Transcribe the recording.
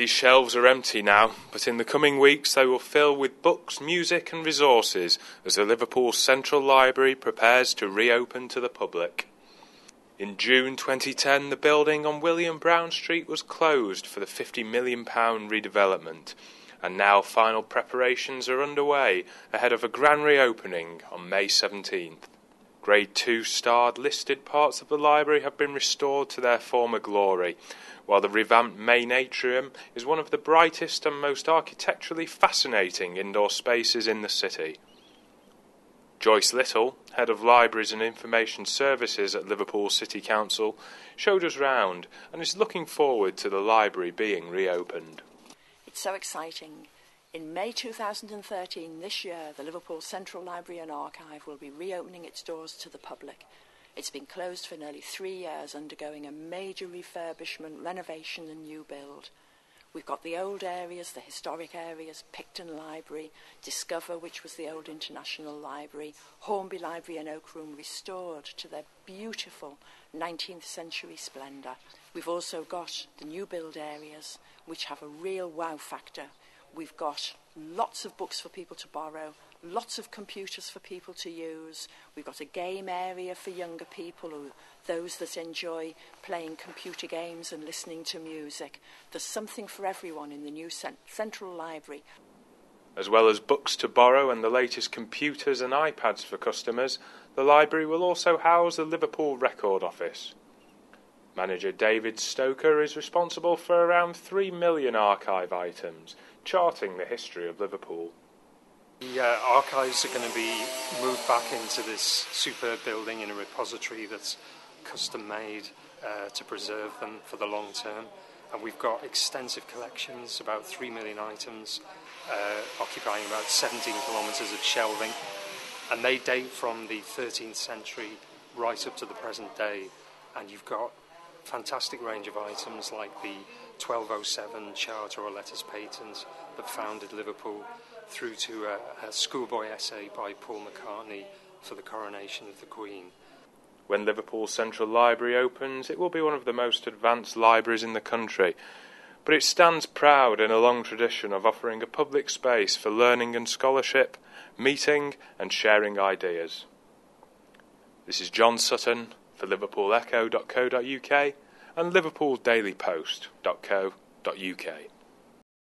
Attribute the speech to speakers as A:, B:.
A: These shelves are empty now, but in the coming weeks they will fill with books, music, and resources as the Liverpool Central Library prepares to reopen to the public. In June 2010, the building on William Brown Street was closed for the £50 million redevelopment, and now final preparations are underway ahead of a grand reopening on May 17th. Grade 2 starred listed parts of the library have been restored to their former glory, while the revamped main atrium is one of the brightest and most architecturally fascinating indoor spaces in the city. Joyce Little, Head of Libraries and Information Services at Liverpool City Council, showed us round and is looking forward to the library being reopened.
B: It's so exciting. In May 2013, this year, the Liverpool Central Library and Archive will be reopening its doors to the public. It's been closed for nearly three years, undergoing a major refurbishment, renovation, and new build. We've got the old areas, the historic areas, Picton Library, Discover, which was the old International Library, Hornby Library and Oak Room restored to their beautiful 19th century splendour. We've also got the new build areas, which have a real wow factor. We've got lots of books for people to borrow, lots of computers for people to use. We've got a game area for younger people, or those that enjoy playing computer games and listening to music. There's something for everyone in the new cent- Central Library.
A: As well as books to borrow and the latest computers and iPads for customers, the library will also house the Liverpool Record Office. Manager David Stoker is responsible for around 3 million archive items, charting the history of Liverpool.
C: The uh, archives are going to be moved back into this superb building in a repository that's custom made uh, to preserve them for the long term. And we've got extensive collections, about 3 million items, uh, occupying about 17 kilometres of shelving. And they date from the 13th century right up to the present day. And you've got fantastic range of items like the 1207 charter or letters patent that founded Liverpool through to a, a schoolboy essay by Paul McCartney for the coronation of the Queen.
A: When Liverpool Central Library opens, it will be one of the most advanced libraries in the country, but it stands proud in a long tradition of offering a public space for learning and scholarship, meeting and sharing ideas. This is John Sutton for liverpoolecho.co.uk and liverpooldailypost.co.uk.